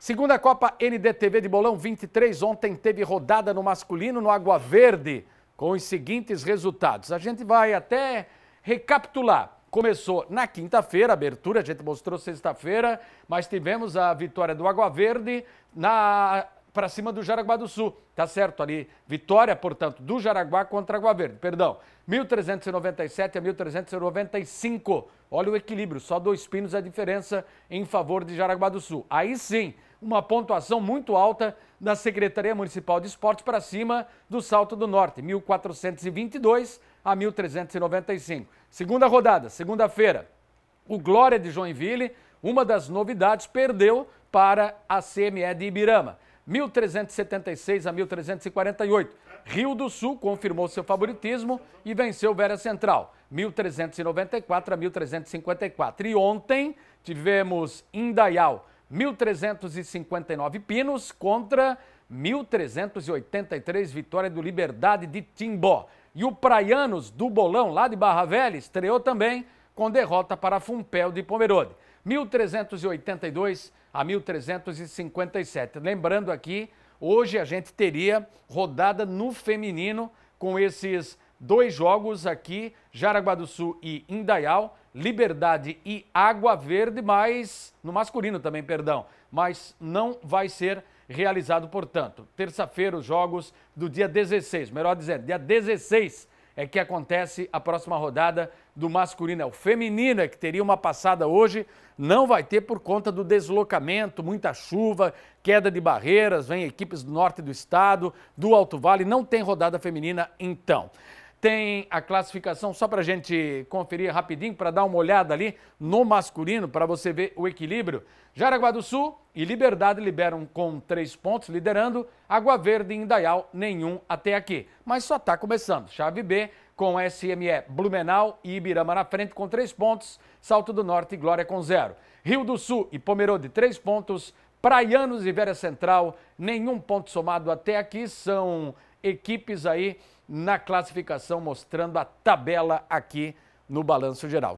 Segunda Copa NDTV de Bolão 23, ontem teve rodada no masculino no Água Verde, com os seguintes resultados. A gente vai até recapitular. Começou na quinta-feira, abertura, a gente mostrou sexta-feira, mas tivemos a vitória do Água Verde na para cima do Jaraguá do Sul. Tá certo ali. Vitória, portanto, do Jaraguá contra Água Verde. Perdão. 1.397 a 1.395. Olha o equilíbrio. Só dois pinos a diferença em favor de Jaraguá do Sul. Aí sim, uma pontuação muito alta da Secretaria Municipal de Esportes para cima do Salto do Norte. 1.422 a 1.395. Segunda rodada, segunda-feira. O Glória de Joinville, uma das novidades, perdeu para a CME de Ibirama. 1.376 a 1.348. Rio do Sul confirmou seu favoritismo e venceu Vera Central, 1.394 a 1.354. E ontem tivemos Indaial, 1.359 Pinos contra 1.383 Vitória do Liberdade de Timbó. E o Praianos do Bolão, lá de Barra Velha, estreou também com derrota para Fumpel de Pomerode. 1382 a 1357. Lembrando aqui, hoje a gente teria rodada no feminino com esses dois jogos aqui, Jaraguá do Sul e Indaial, Liberdade e Água Verde, mas no masculino também, perdão, mas não vai ser realizado, portanto. Terça-feira os jogos do dia 16, melhor dizendo, dia 16 é que acontece a próxima rodada do masculino. É o feminino é que teria uma passada hoje, não vai ter por conta do deslocamento, muita chuva, queda de barreiras, vem equipes do norte do estado, do Alto Vale, não tem rodada feminina então tem a classificação, só para a gente conferir rapidinho, para dar uma olhada ali no masculino, para você ver o equilíbrio. Jaraguá do Sul e Liberdade liberam com três pontos, liderando. Água Verde e Indaial, nenhum até aqui. Mas só está começando. Chave B com SME Blumenau e Ibirama na frente com três pontos. Salto do Norte e Glória com zero. Rio do Sul e Pomerode, três pontos. Praianos e Vera Central, nenhum ponto somado até aqui. São equipes aí na classificação, mostrando a tabela aqui no balanço geral.